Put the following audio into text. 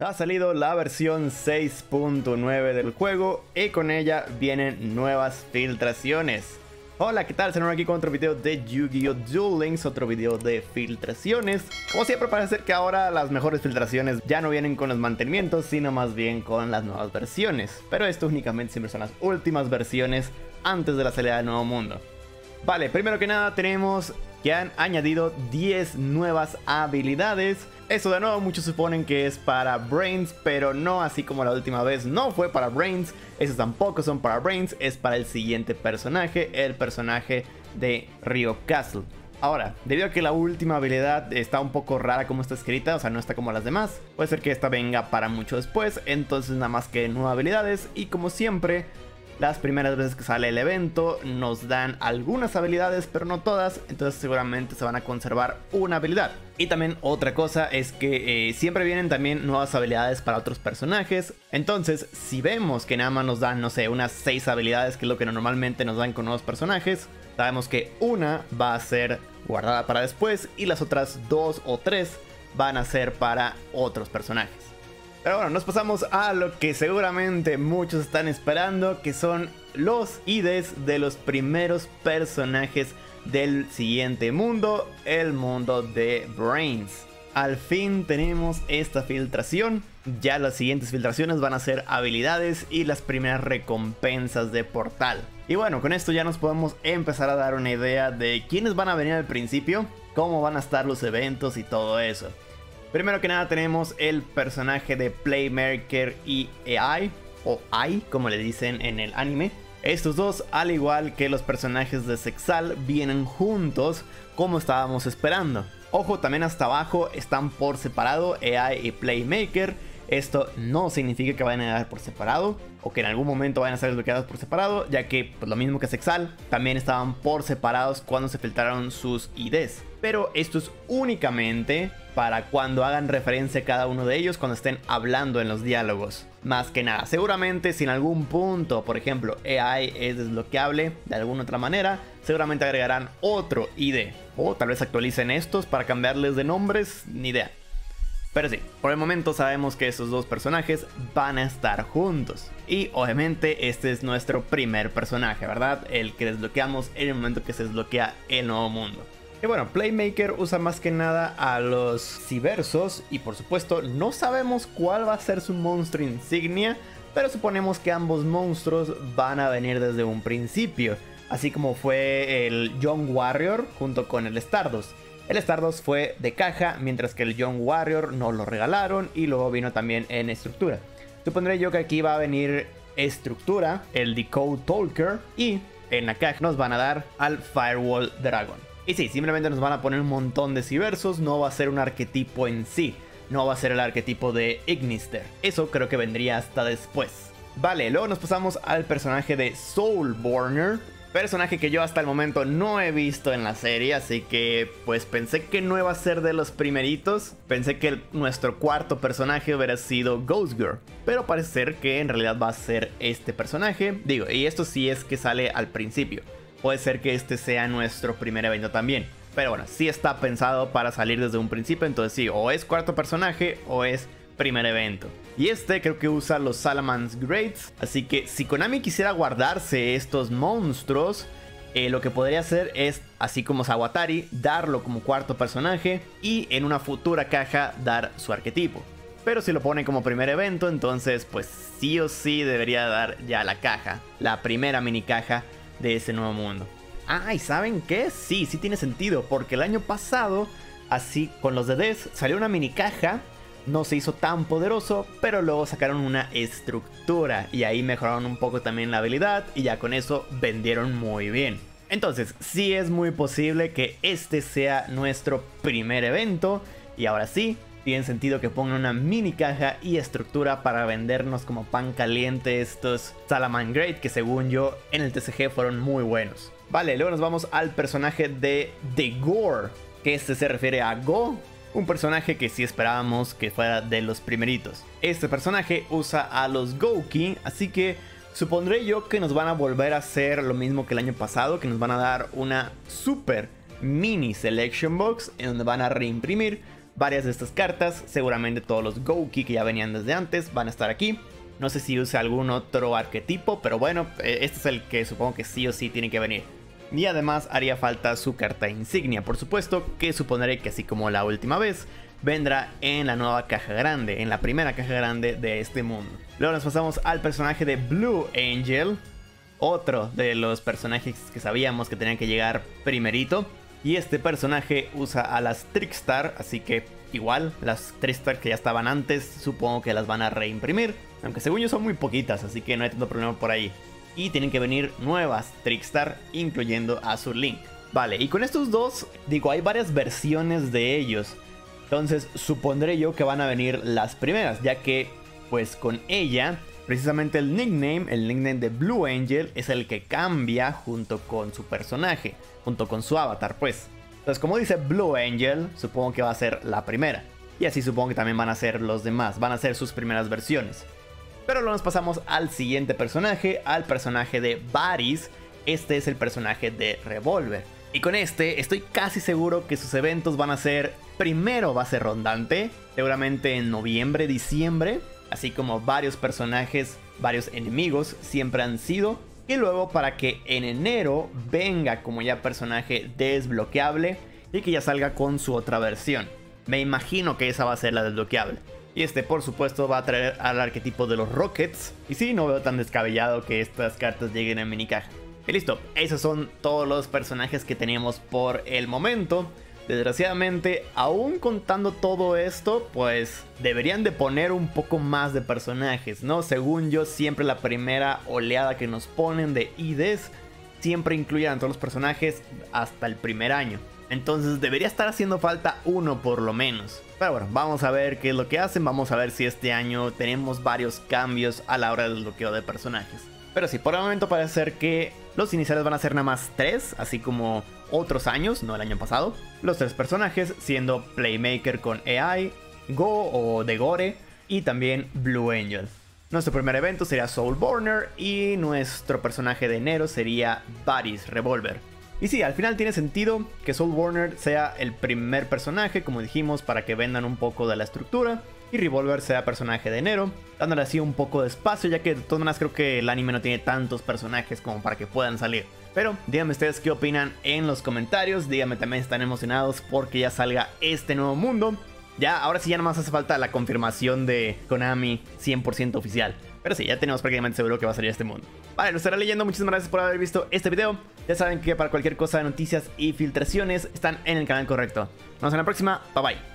Ha salido la versión 6.9 del juego y con ella vienen nuevas filtraciones. Hola, ¿qué tal? Serán aquí con otro video de Yu-Gi-Oh! Duel Links, otro video de filtraciones. Como siempre parece que ahora las mejores filtraciones ya no vienen con los mantenimientos, sino más bien con las nuevas versiones. Pero esto únicamente siempre son las últimas versiones antes de la salida del nuevo mundo. Vale, primero que nada tenemos que han añadido 10 nuevas habilidades. Eso de nuevo muchos suponen que es para Brains, pero no así como la última vez, no fue para Brains, esos tampoco son para Brains, es para el siguiente personaje, el personaje de Rio Castle. Ahora, debido a que la última habilidad está un poco rara como está escrita, o sea, no está como las demás, puede ser que esta venga para mucho después, entonces nada más que nuevas habilidades y como siempre, las primeras veces que sale el evento nos dan algunas habilidades, pero no todas, entonces seguramente se van a conservar una habilidad. Y también otra cosa es que eh, siempre vienen también nuevas habilidades para otros personajes. Entonces, si vemos que nada más nos dan, no sé, unas 6 habilidades, que es lo que normalmente nos dan con nuevos personajes, sabemos que una va a ser guardada para después y las otras dos o tres van a ser para otros personajes. Pero bueno, nos pasamos a lo que seguramente muchos están esperando, que son los IDs de los primeros personajes del siguiente mundo, el mundo de Brains. Al fin tenemos esta filtración. Ya las siguientes filtraciones van a ser habilidades y las primeras recompensas de portal. Y bueno, con esto ya nos podemos empezar a dar una idea de quiénes van a venir al principio, cómo van a estar los eventos y todo eso. Primero que nada tenemos el personaje de Playmaker y AI, o AI como le dicen en el anime. Estos dos, al igual que los personajes de Sexal, vienen juntos como estábamos esperando. Ojo, también hasta abajo están por separado AI y Playmaker. Esto no significa que vayan a quedar por separado o que en algún momento vayan a ser desbloqueados por separado, ya que pues, lo mismo que Sexal, también estaban por separados cuando se filtraron sus IDs. Pero esto es únicamente para cuando hagan referencia a cada uno de ellos cuando estén hablando en los diálogos. Más que nada, seguramente si en algún punto, por ejemplo, AI es desbloqueable de alguna otra manera, seguramente agregarán otro ID. O tal vez actualicen estos para cambiarles de nombres, ni idea. Pero sí, por el momento sabemos que esos dos personajes van a estar juntos. Y obviamente este es nuestro primer personaje, ¿verdad? El que desbloqueamos en el momento que se desbloquea el nuevo mundo. Y bueno, Playmaker usa más que nada a los cibersos y por supuesto no sabemos cuál va a ser su monstruo insignia, pero suponemos que ambos monstruos van a venir desde un principio, así como fue el Young Warrior junto con el Stardust. El Stardust fue de caja, mientras que el Young Warrior nos lo regalaron y luego vino también en estructura. Supondré yo que aquí va a venir estructura, el Decode Talker y en la caja nos van a dar al Firewall Dragon. Y sí, simplemente nos van a poner un montón de civersos, no va a ser un arquetipo en sí, no va a ser el arquetipo de Ignister. Eso creo que vendría hasta después. Vale, luego nos pasamos al personaje de Soulborner, personaje que yo hasta el momento no he visto en la serie, así que pues pensé que no iba a ser de los primeritos, pensé que nuestro cuarto personaje hubiera sido Ghost Girl, pero parece ser que en realidad va a ser este personaje, digo, y esto sí es que sale al principio. Puede ser que este sea nuestro primer evento también. Pero bueno, sí está pensado para salir desde un principio, entonces sí, o es cuarto personaje o es primer evento. Y este creo que usa los Salamans Greats, así que si Konami quisiera guardarse estos monstruos, eh, lo que podría hacer es, así como Sawatari, darlo como cuarto personaje y en una futura caja dar su arquetipo. Pero si lo pone como primer evento, entonces pues sí o sí debería dar ya la caja, la primera mini caja de ese nuevo mundo. Ah, ¿y saben qué? Sí, sí tiene sentido, porque el año pasado, así con los DDs, salió una mini caja, no se hizo tan poderoso, pero luego sacaron una estructura y ahí mejoraron un poco también la habilidad y ya con eso vendieron muy bien. Entonces, sí es muy posible que este sea nuestro primer evento y ahora sí, tiene sentido que pongan una mini caja y estructura para vendernos como pan caliente estos Salaman Great que según yo en el TCG fueron muy buenos. Vale, luego nos vamos al personaje de The Gore, que este se refiere a Go, un personaje que sí esperábamos que fuera de los primeritos. Este personaje usa a los Gouki, así que supondré yo que nos van a volver a hacer lo mismo que el año pasado, que nos van a dar una super mini selection box en donde van a reimprimir varias de estas cartas. Seguramente todos los Gouki que ya venían desde antes van a estar aquí. No sé si use algún otro arquetipo, pero bueno, eh, este es el que supongo que sí o sí tiene que venir. Y además haría falta su carta insignia, por supuesto, que supondré que así como la última vez, vendrá en la nueva caja grande, en la primera caja grande de este mundo. Luego nos pasamos al personaje de Blue Angel, otro de los personajes que sabíamos que tenían que llegar primerito. Y este personaje usa a las Trickstar, así que igual las Trickstar que ya estaban antes, supongo que las van a reimprimir. Aunque según yo son muy poquitas, así que no hay tanto problema por ahí. Y tienen que venir nuevas Trickstar, incluyendo a su Link. Vale, y con estos dos, digo, hay varias versiones de ellos. Entonces supondré yo que van a venir las primeras, ya que pues con ella, precisamente el nickname, el nickname de Blue Angel es el que cambia junto con su personaje, junto con su avatar pues. Entonces como dice Blue Angel, supongo que va a ser la primera. Y así supongo que también van a ser los demás, van a ser sus primeras versiones. Pero luego nos pasamos al siguiente personaje, al personaje de Varys. Este es el personaje de Revolver. Y con este estoy casi seguro que sus eventos van a ser primero va a ser rondante, seguramente en noviembre, diciembre, así como varios personajes, varios enemigos siempre han sido. Y luego para que en enero venga como ya personaje desbloqueable y que ya salga con su otra versión. Me imagino que esa va a ser la desbloqueable. Y este por supuesto va a traer al arquetipo de los Rockets. Y sí, no veo tan descabellado que estas cartas lleguen en mini caja. Y listo, esos son todos los personajes que teníamos por el momento. Desgraciadamente, aún contando todo esto, pues deberían de poner un poco más de personajes, ¿no? Según yo, siempre la primera oleada que nos ponen de IDs siempre incluyen a todos los personajes hasta el primer año. Entonces debería estar haciendo falta uno por lo menos. Pero bueno, vamos a ver qué es lo que hacen. Vamos a ver si este año tenemos varios cambios a la hora del bloqueo de personajes. Pero sí, por el momento parece ser que los iniciales van a ser nada más tres, así como otros años, no el año pasado. Los tres personajes siendo Playmaker con AI, Go o The Gore y también Blue Angel. Nuestro primer evento sería Soulborner y nuestro personaje de enero sería Varys Revolver. Y sí, al final tiene sentido que Soulborner sea el primer personaje, como dijimos, para que vendan un poco de la estructura y Revolver sea personaje de enero, dándole así un poco de espacio, ya que de todas maneras creo que el anime no tiene tantos personajes como para que puedan salir. Pero díganme ustedes qué opinan en los comentarios, díganme también si están emocionados porque ya salga este nuevo mundo. Ya, ahora sí ya más hace falta la confirmación de Konami 100% oficial. Pero sí, ya tenemos prácticamente seguro que va a salir este mundo. Vale, lo estaré leyendo. Muchísimas gracias por haber visto este video. Ya saben que para cualquier cosa de noticias y filtraciones están en el canal correcto. Nos vemos en la próxima. Bye bye.